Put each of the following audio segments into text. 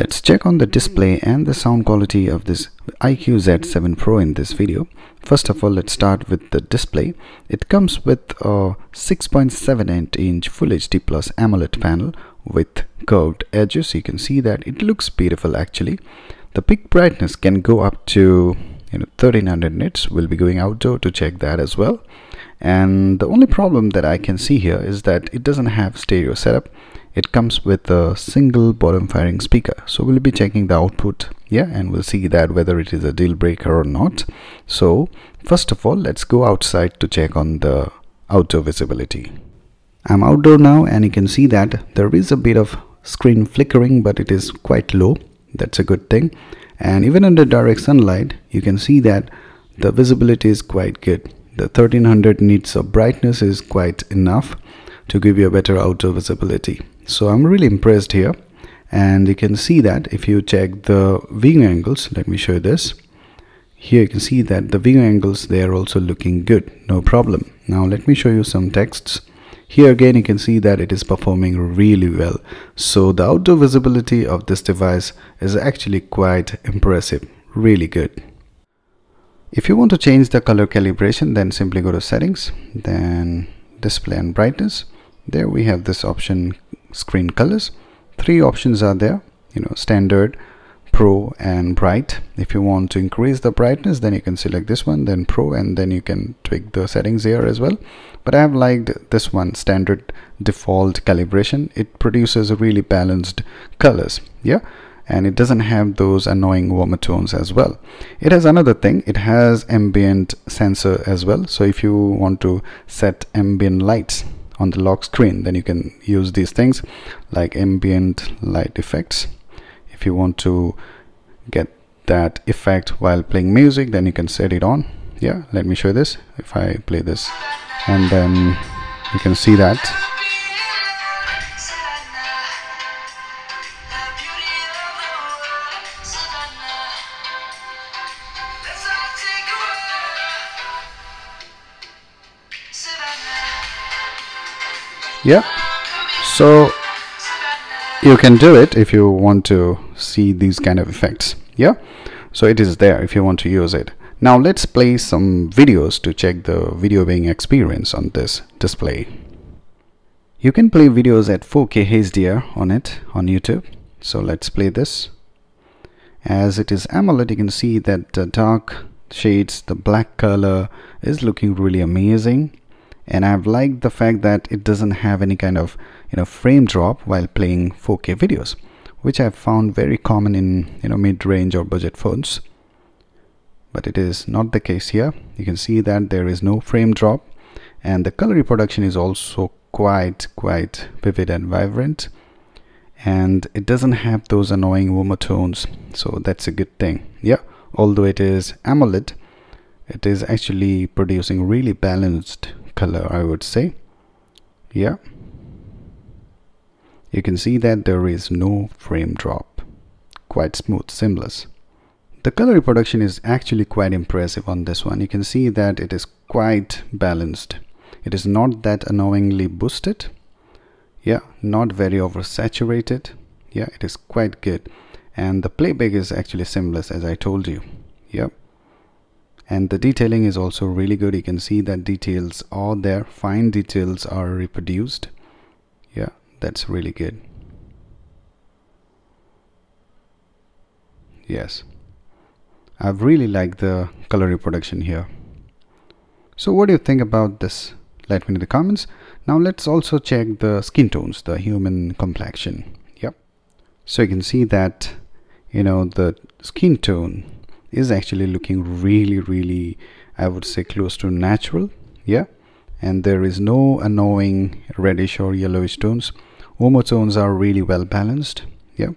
Let's check on the display and the sound quality of this iQOO Z7 Pro in this video. First of all, let's start with the display. It comes with a 6.78 inch Full HD Plus AMOLED panel with curved edges. You can see that it looks beautiful actually. The peak brightness can go up to you know 1300 nits. We'll be going outdoor to check that as well. And the only problem that I can see here is that it doesn't have stereo setup it comes with a single bottom firing speaker. So we'll be checking the output yeah and we'll see that whether it is a deal breaker or not. So first of all let's go outside to check on the outdoor visibility. I'm outdoor now and you can see that there is a bit of screen flickering but it is quite low. That's a good thing. And even under direct sunlight you can see that the visibility is quite good. The 1300 nits of brightness is quite enough to give you a better outdoor visibility so I'm really impressed here. And you can see that if you check the viewing angles let me show you this. Here you can see that the viewing angles they are also looking good. No problem. Now let me show you some texts. Here again you can see that it is performing really well. So the outdoor visibility of this device is actually quite impressive. Really good. If you want to change the color calibration then simply go to settings then display and brightness. There we have this option screen colors. Three options are there you know standard pro and bright. If you want to increase the brightness then you can select this one then pro and then you can tweak the settings here as well. But I have liked this one standard default calibration. It produces a really balanced colors yeah? And it doesn't have those annoying warmer tones as well. It has another thing. It has ambient sensor as well. So if you want to set ambient lights on the lock screen. Then you can use these things like ambient light effects. If you want to get that effect while playing music then you can set it on. Yeah let me show this if I play this. And then you can see that yeah. So you can do it if you want to see these kind of effects. Yeah? So it is there if you want to use it. Now let's play some videos to check the video viewing experience on this display. You can play videos at 4k HDR on it on YouTube. So let's play this. As it is AMOLED you can see that the dark shades the black color is looking really amazing and I've liked the fact that it doesn't have any kind of you know frame drop while playing 4K videos which I've found very common in you know mid-range or budget phones. But it is not the case here. You can see that there is no frame drop and the color reproduction is also quite quite vivid and vibrant. And it doesn't have those annoying warmer tones so that's a good thing. Yeah although it is AMOLED it is actually producing really balanced color I would say. Yeah. You can see that there is no frame drop. Quite smooth seamless. The color reproduction is actually quite impressive on this one. You can see that it is quite balanced. It is not that annoyingly boosted. Yeah not very oversaturated. Yeah it is quite good. And the playback is actually seamless as I told you. Yep and the detailing is also really good. You can see that details are there. Fine details are reproduced. Yeah that's really good. Yes. I've really liked the color reproduction here. So what do you think about this? Let me know in the comments. Now let's also check the skin tones the human complexion. Yep. So you can see that you know the skin tone is actually looking really really I would say close to natural yeah? And there is no annoying reddish or yellowish tones. Warmer tones are really well balanced yeah?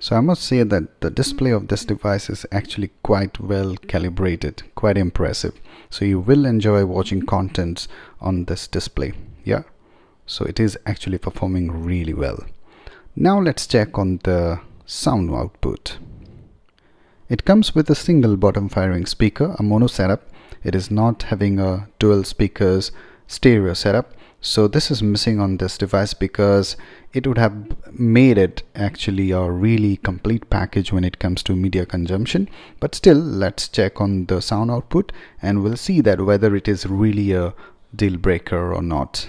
So I must say that the display of this device is actually quite well calibrated quite impressive. So you will enjoy watching contents on this display yeah? So it is actually performing really well. Now let's check on the sound output it comes with a single bottom firing speaker, a mono setup. It is not having a dual speakers stereo setup. so this is missing on this device because it would have made it actually a really complete package when it comes to media consumption but still let's check on the sound output and we'll see that whether it is really a deal breaker or not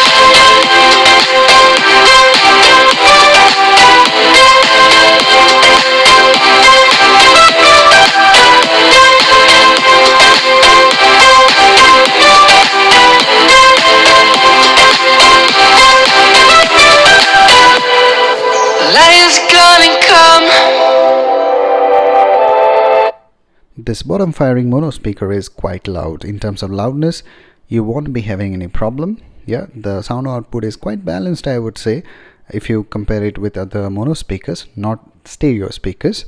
This bottom firing mono speaker is quite loud. In terms of loudness, you won't be having any problem. Yeah, the sound output is quite balanced, I would say, if you compare it with other mono speakers, not stereo speakers.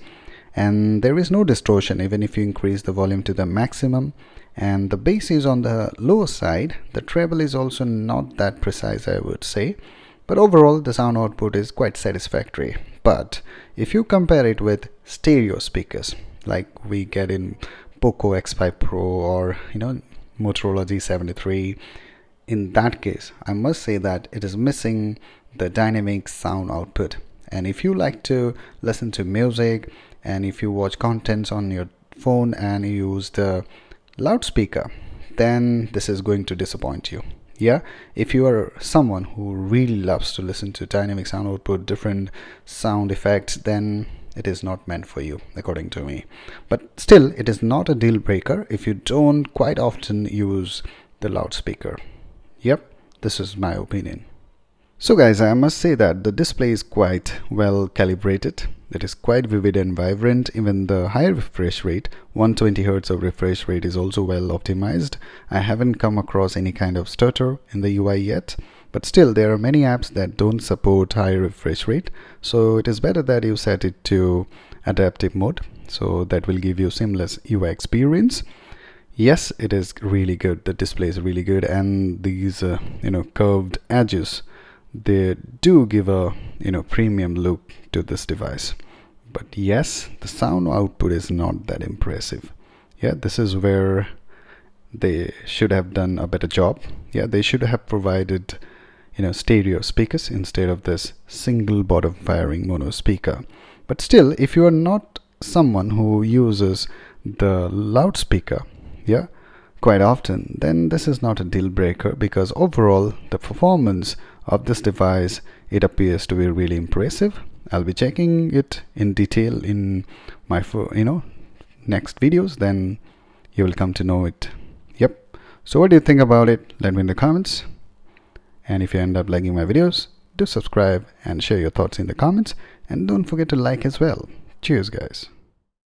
And there is no distortion even if you increase the volume to the maximum. And the bass is on the lower side. The treble is also not that precise, I would say. But overall, the sound output is quite satisfactory. But if you compare it with stereo speakers, like we get in Poco X5 Pro or you know Motorola G73 in that case I must say that it is missing the dynamic sound output. And if you like to listen to music and if you watch contents on your phone and you use the loudspeaker then this is going to disappoint you. Yeah? If you are someone who really loves to listen to dynamic sound output different sound effects then it is not meant for you according to me. But still it is not a deal breaker if you don't quite often use the loudspeaker. Yep this is my opinion. So guys i must say that the display is quite well calibrated. It is quite vivid and vibrant. Even the high refresh rate 120 hertz of refresh rate is also well optimized. I haven't come across any kind of stutter in the ui yet but still there are many apps that don't support high refresh rate. So it is better that you set it to adaptive mode so that will give you seamless UI experience. Yes it is really good. The display is really good and these uh, you know curved edges they do give a you know premium look to this device. But yes the sound output is not that impressive. Yeah this is where they should have done a better job. Yeah they should have provided you know stereo speakers instead of this single bottom firing mono speaker. But still if you are not someone who uses the loudspeaker yeah quite often then this is not a deal breaker because overall the performance of this device it appears to be really impressive. I'll be checking it in detail in my you know next videos then you will come to know it. Yep. So what do you think about it? Let me in the comments and if you end up liking my videos do subscribe and share your thoughts in the comments. And don't forget to like as well. Cheers guys